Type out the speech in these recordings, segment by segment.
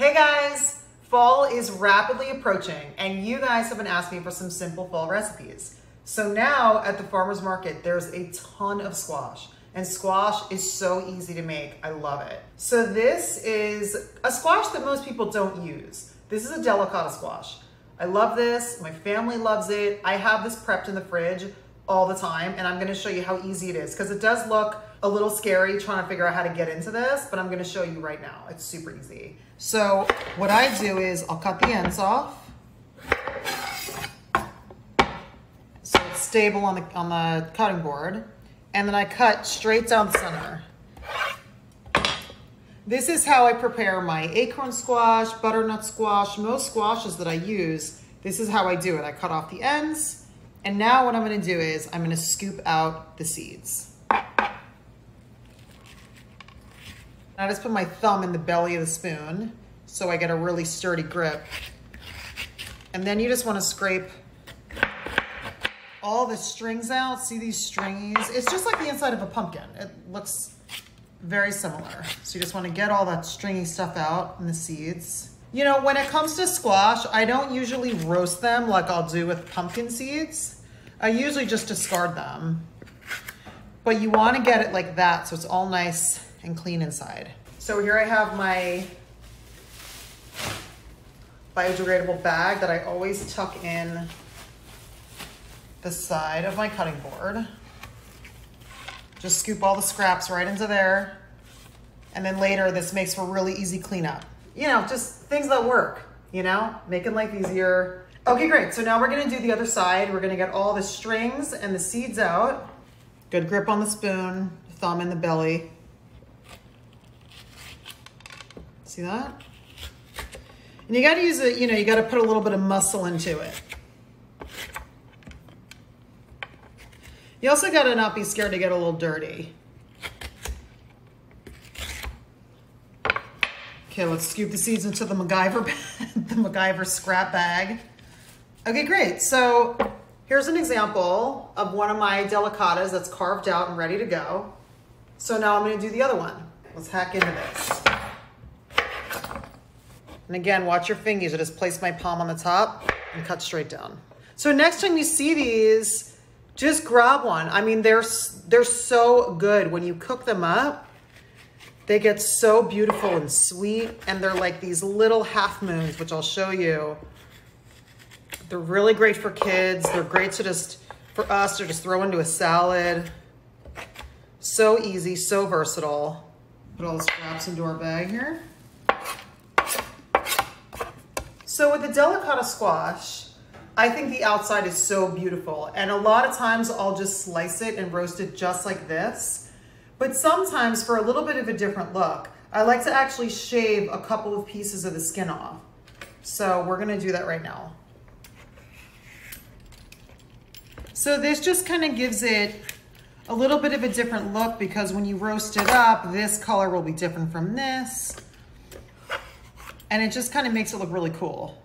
Hey guys, fall is rapidly approaching and you guys have been asking for some simple fall recipes. So now at the farmer's market, there's a ton of squash and squash is so easy to make. I love it. So this is a squash that most people don't use. This is a delicata squash. I love this. My family loves it. I have this prepped in the fridge all the time and I'm gonna show you how easy it is because it does look a little scary trying to figure out how to get into this, but I'm gonna show you right now. It's super easy. So what I do is I'll cut the ends off. So it's stable on the, on the cutting board. And then I cut straight down the center. This is how I prepare my acorn squash, butternut squash, most squashes that I use. This is how I do it. I cut off the ends. And now what I'm gonna do is I'm gonna scoop out the seeds. I just put my thumb in the belly of the spoon so I get a really sturdy grip. And then you just wanna scrape all the strings out. See these stringies? It's just like the inside of a pumpkin. It looks very similar. So you just wanna get all that stringy stuff out and the seeds. You know, when it comes to squash, I don't usually roast them like I'll do with pumpkin seeds. I usually just discard them. But you wanna get it like that so it's all nice and clean inside. So here I have my biodegradable bag that I always tuck in the side of my cutting board. Just scoop all the scraps right into there. And then later this makes for really easy cleanup. You know, just things that work, you know, making life easier. Okay, great. So now we're gonna do the other side. We're gonna get all the strings and the seeds out. Good grip on the spoon, thumb in the belly. See that? And you gotta use it, you know, you gotta put a little bit of muscle into it. You also gotta not be scared to get a little dirty. Okay, let's scoop the seeds into the MacGyver, the MacGyver scrap bag. Okay, great. So here's an example of one of my delicatas that's carved out and ready to go. So now I'm gonna do the other one. Let's hack into this. And again, watch your fingers. I just place my palm on the top and cut straight down. So next time you see these, just grab one. I mean, they're, they're so good. When you cook them up, they get so beautiful and sweet. And they're like these little half moons, which I'll show you. They're really great for kids. They're great to just, for us, to just throw into a salad. So easy, so versatile. Put all the scraps into our bag here. So with the delicata squash, I think the outside is so beautiful. And a lot of times I'll just slice it and roast it just like this. But sometimes for a little bit of a different look, I like to actually shave a couple of pieces of the skin off. So we're gonna do that right now. So this just kind of gives it a little bit of a different look because when you roast it up, this color will be different from this and it just kind of makes it look really cool.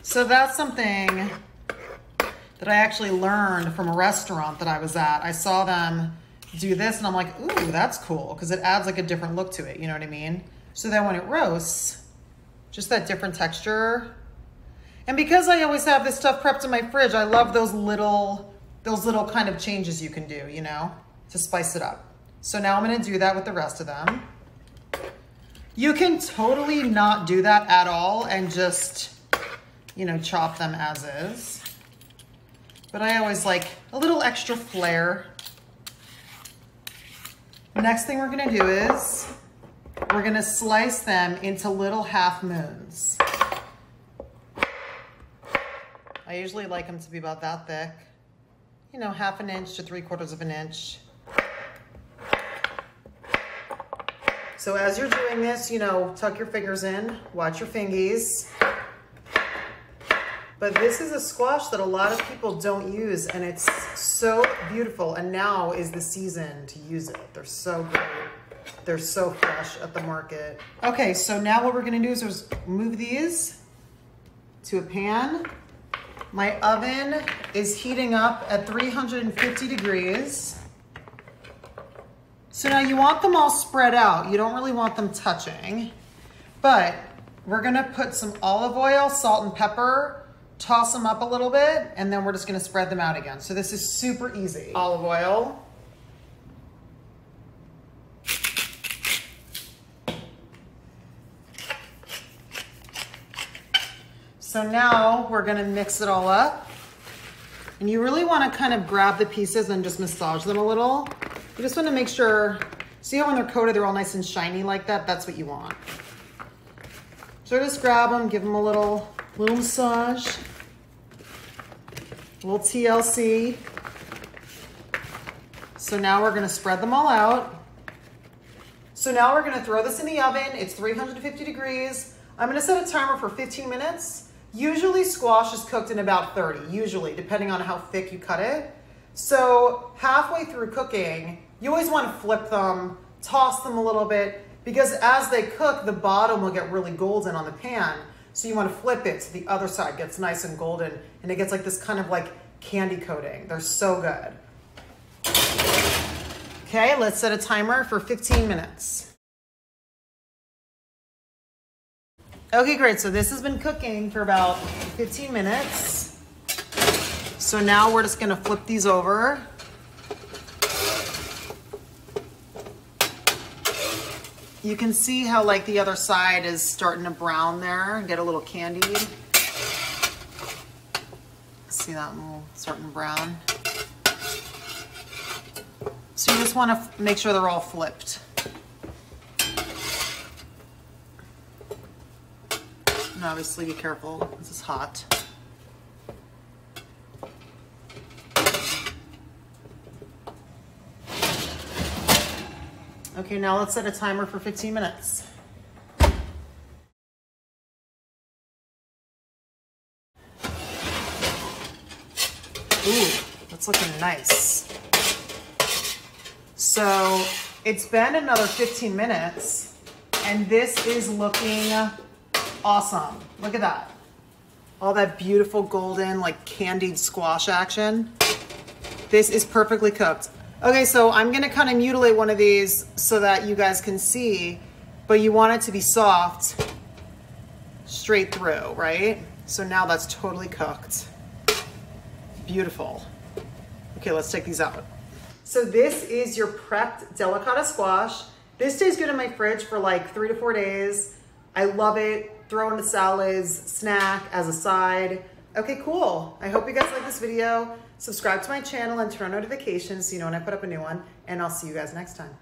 So that's something that I actually learned from a restaurant that I was at. I saw them do this and I'm like, ooh, that's cool because it adds like a different look to it, you know what I mean? So then when it roasts, just that different texture. And because I always have this stuff prepped in my fridge, I love those little, those little kind of changes you can do, you know, to spice it up. So now I'm gonna do that with the rest of them. You can totally not do that at all and just, you know, chop them as is. But I always like a little extra flair. Next thing we're gonna do is we're gonna slice them into little half moons. I usually like them to be about that thick. You know, half an inch to three quarters of an inch. So as you're doing this, you know, tuck your fingers in, watch your fingies. But this is a squash that a lot of people don't use and it's so beautiful. And now is the season to use it. They're so great. They're so fresh at the market. Okay, so now what we're gonna do is move these to a pan. My oven is heating up at 350 degrees. So now you want them all spread out. You don't really want them touching, but We're gonna put some olive oil, salt and pepper, toss them up a little bit, and then we're just gonna spread them out again. So this is super easy. Olive oil. So now we're gonna mix it all up. And you really wanna kind of grab the pieces and just massage them a little. You just wanna make sure, see how when they're coated, they're all nice and shiny like that? That's what you want. So just grab them, give them a little, little massage, little TLC. So now we're gonna spread them all out. So now we're gonna throw this in the oven. It's 350 degrees. I'm gonna set a timer for 15 minutes. Usually squash is cooked in about 30, usually, depending on how thick you cut it. So halfway through cooking, you always wanna flip them, toss them a little bit, because as they cook, the bottom will get really golden on the pan. So you wanna flip it so the other side gets nice and golden, and it gets like this kind of like candy coating. They're so good. Okay, let's set a timer for 15 minutes. Okay, great. So this has been cooking for about 15 minutes. So now we're just gonna flip these over. You can see how like the other side is starting to brown there, and get a little candied. See that little starting to brown. So you just wanna make sure they're all flipped. And obviously be careful, this is hot. Okay, now let's set a timer for 15 minutes. Ooh, that's looking nice. So it's been another 15 minutes and this is looking awesome. Look at that. All that beautiful golden, like candied squash action. This is perfectly cooked. Okay, so I'm gonna kind of mutilate one of these so that you guys can see, but you want it to be soft straight through, right? So now that's totally cooked. Beautiful. Okay, let's take these out. So this is your prepped delicata squash. This stays good in my fridge for like three to four days. I love it throw into salads, snack, as a side. Okay, cool. I hope you guys like this video. Subscribe to my channel and turn on notifications so you know when I put up a new one. And I'll see you guys next time.